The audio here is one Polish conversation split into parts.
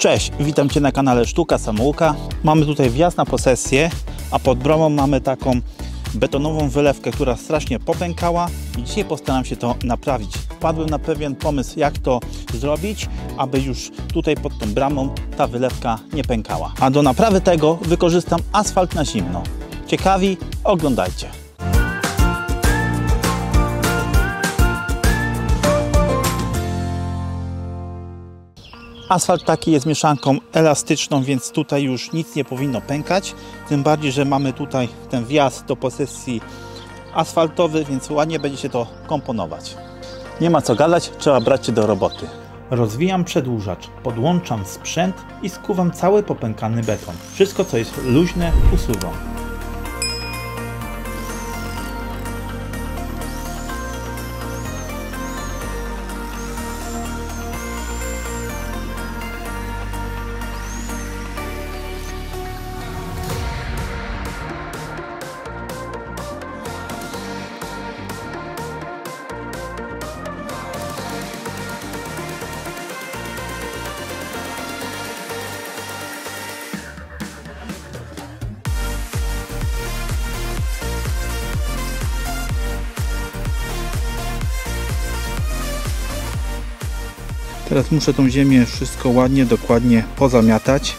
Cześć, witam Cię na kanale Sztuka Samouka. Mamy tutaj wjazd na posesję, a pod bramą mamy taką betonową wylewkę, która strasznie popękała i dzisiaj postaram się to naprawić. Wpadłem na pewien pomysł, jak to zrobić, aby już tutaj pod tą bramą ta wylewka nie pękała. A do naprawy tego wykorzystam asfalt na zimno. Ciekawi? Oglądajcie. Asfalt taki jest mieszanką elastyczną, więc tutaj już nic nie powinno pękać. Tym bardziej, że mamy tutaj ten wjazd do posesji asfaltowy, więc ładnie będzie się to komponować. Nie ma co gadać, trzeba brać się do roboty. Rozwijam przedłużacz, podłączam sprzęt i skuwam cały popękany beton. Wszystko co jest luźne usuwam. Teraz muszę tą ziemię wszystko ładnie, dokładnie pozamiatać.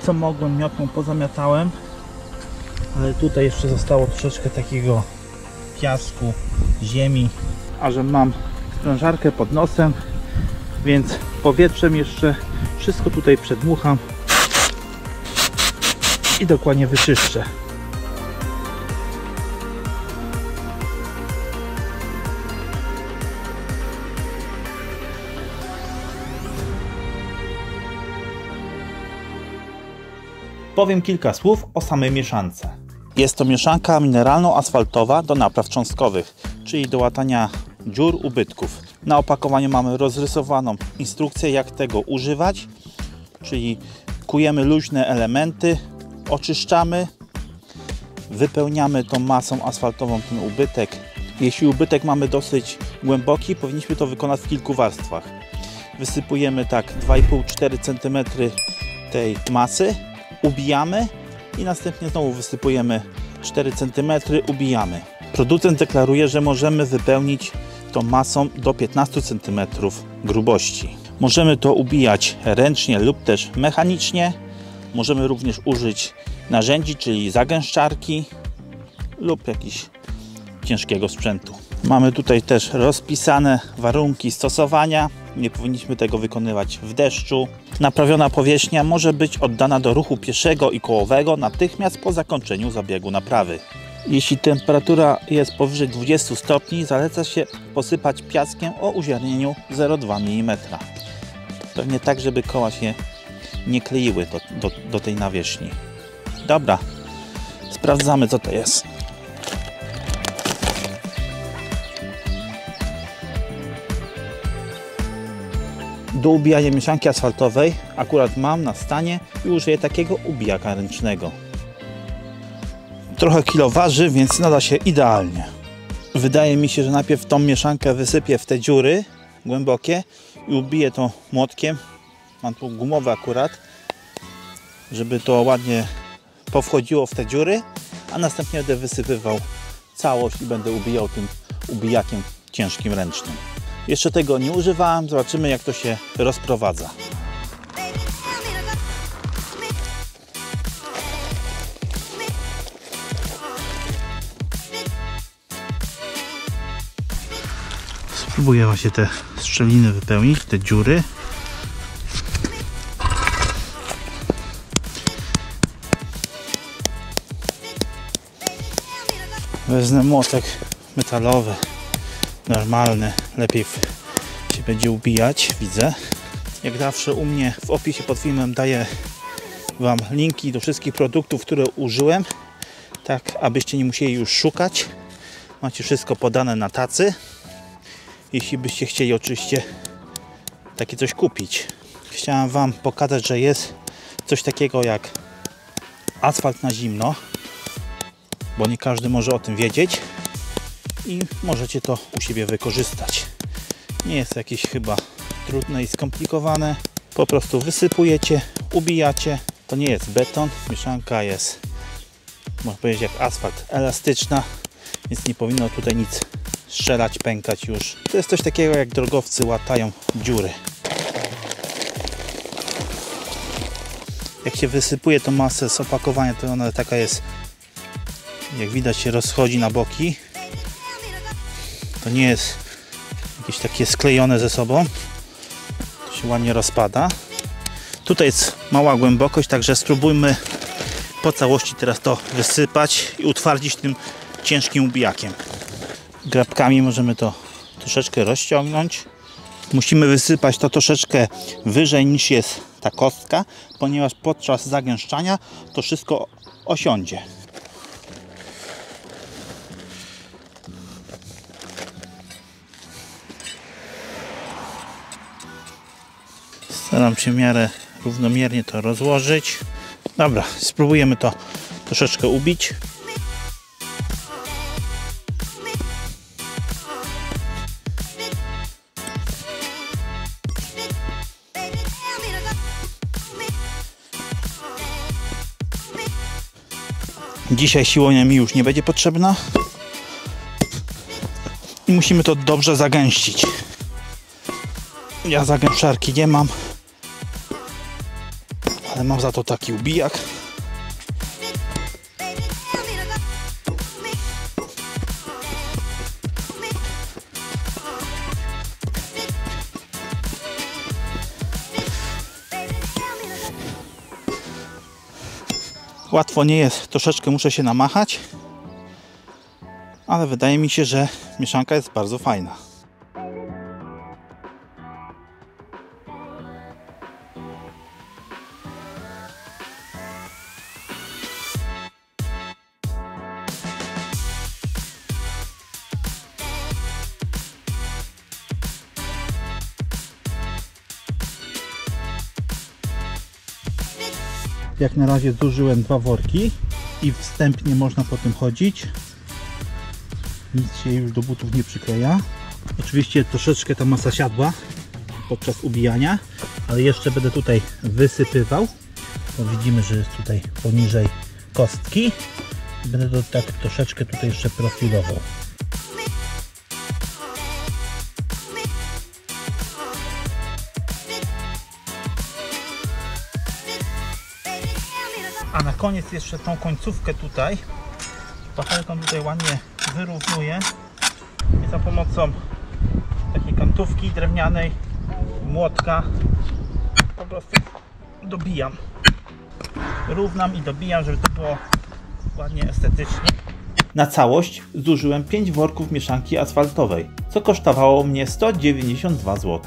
Co mogłem, miotką pozamiatałem ale tutaj jeszcze zostało troszeczkę takiego piasku, ziemi, a że mam sprężarkę pod nosem, więc powietrzem jeszcze wszystko tutaj przedmucham i dokładnie wyczyszczę. Powiem kilka słów o samej mieszance. Jest to mieszanka mineralno-asfaltowa do napraw cząstkowych, czyli do łatania dziur, ubytków. Na opakowaniu mamy rozrysowaną instrukcję, jak tego używać, czyli kujemy luźne elementy, oczyszczamy, wypełniamy tą masą asfaltową ten ubytek. Jeśli ubytek mamy dosyć głęboki, powinniśmy to wykonać w kilku warstwach. Wysypujemy tak 2,5-4 cm tej masy, ubijamy i następnie znowu wysypujemy 4 cm, ubijamy. Producent deklaruje, że możemy wypełnić tą masą do 15 cm grubości. Możemy to ubijać ręcznie lub też mechanicznie. Możemy również użyć narzędzi, czyli zagęszczarki lub jakiś ciężkiego sprzętu. Mamy tutaj też rozpisane warunki stosowania. Nie powinniśmy tego wykonywać w deszczu. Naprawiona powierzchnia może być oddana do ruchu pieszego i kołowego natychmiast po zakończeniu zabiegu naprawy. Jeśli temperatura jest powyżej 20 stopni, zaleca się posypać piaskiem o uziarnieniu 0,2 mm. Pewnie tak, żeby koła się nie kleiły do, do, do tej nawierzchni. Dobra, sprawdzamy co to jest. Do ubijania mieszanki asfaltowej akurat mam na stanie i użyję takiego ubijaka ręcznego. Trochę kilo waży, więc nada się idealnie. Wydaje mi się, że najpierw tą mieszankę wysypię w te dziury głębokie i ubiję to młotkiem. Mam tu gumowe akurat, żeby to ładnie powchodziło w te dziury, a następnie będę wysypywał całość i będę ubijał tym ubijakiem ciężkim ręcznym. Jeszcze tego nie używałem, zobaczymy jak to się rozprowadza. Spróbuję właśnie te strzeliny wypełnić, te dziury. Wezmę młotek metalowy normalny, lepiej się będzie ubijać, widzę. Jak zawsze u mnie w opisie pod filmem daję Wam linki do wszystkich produktów, które użyłem, tak abyście nie musieli już szukać. Macie wszystko podane na tacy. Jeśli byście chcieli oczywiście takie coś kupić. Chciałem Wam pokazać, że jest coś takiego jak asfalt na zimno, bo nie każdy może o tym wiedzieć i możecie to u siebie wykorzystać. Nie jest jakieś chyba trudne i skomplikowane. Po prostu wysypujecie, ubijacie. To nie jest beton, mieszanka jest, można powiedzieć, jak asfalt elastyczna, więc nie powinno tutaj nic strzelać, pękać już. To jest coś takiego, jak drogowcy łatają dziury. Jak się wysypuje tą masę z opakowania, to ona taka jest, jak widać, się rozchodzi na boki. To nie jest jakieś takie sklejone ze sobą. To się ładnie rozpada. Tutaj jest mała głębokość, także spróbujmy po całości teraz to wysypać i utwardzić tym ciężkim ubijakiem. Grabkami możemy to troszeczkę rozciągnąć. Musimy wysypać to troszeczkę wyżej niż jest ta kostka, ponieważ podczas zagęszczania to wszystko osiądzie. Staram się w miarę równomiernie to rozłożyć. Dobra, spróbujemy to troszeczkę ubić. Dzisiaj siłownia mi już nie będzie potrzebna. I musimy to dobrze zagęścić. Ja zagęszczarki nie mam. Mam za to taki ubijak. Łatwo nie jest, troszeczkę muszę się namachać, ale wydaje mi się, że mieszanka jest bardzo fajna. Jak na razie zużyłem dwa worki i wstępnie można po tym chodzić. Nic się już do butów nie przykleja. Oczywiście troszeczkę ta masa siadła podczas ubijania, ale jeszcze będę tutaj wysypywał. Bo widzimy, że jest tutaj poniżej kostki. Będę to tak troszeczkę tutaj jeszcze profilował. A na koniec jeszcze tą końcówkę tutaj pachelką tutaj ładnie wyrównuję i za pomocą takiej kantówki drewnianej, młotka po prostu dobijam. Równam i dobijam, żeby to było ładnie estetycznie. Na całość zużyłem 5 worków mieszanki asfaltowej, co kosztowało mnie 192 zł.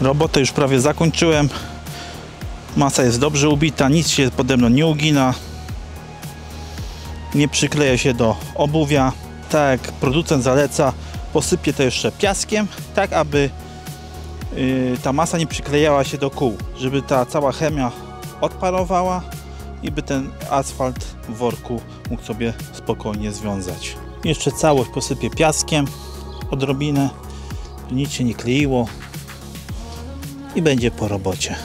Robotę już prawie zakończyłem. Masa jest dobrze ubita, nic się pode mną nie ugina. Nie przykleja się do obuwia. Tak jak producent zaleca, posypię to jeszcze piaskiem, tak aby yy, ta masa nie przyklejała się do kół, żeby ta cała chemia odparowała i by ten asfalt w worku mógł sobie spokojnie związać. Jeszcze całość posypię piaskiem, odrobinę, nic się nie kleiło i będzie po robocie.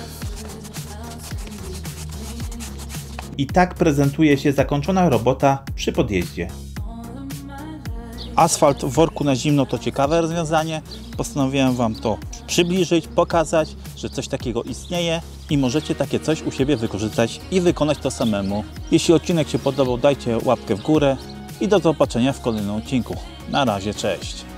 I tak prezentuje się zakończona robota przy podjeździe. Asfalt w worku na zimno to ciekawe rozwiązanie. Postanowiłem Wam to przybliżyć, pokazać, że coś takiego istnieje i możecie takie coś u siebie wykorzystać i wykonać to samemu. Jeśli odcinek się podobał, dajcie łapkę w górę i do zobaczenia w kolejnym odcinku. Na razie, cześć!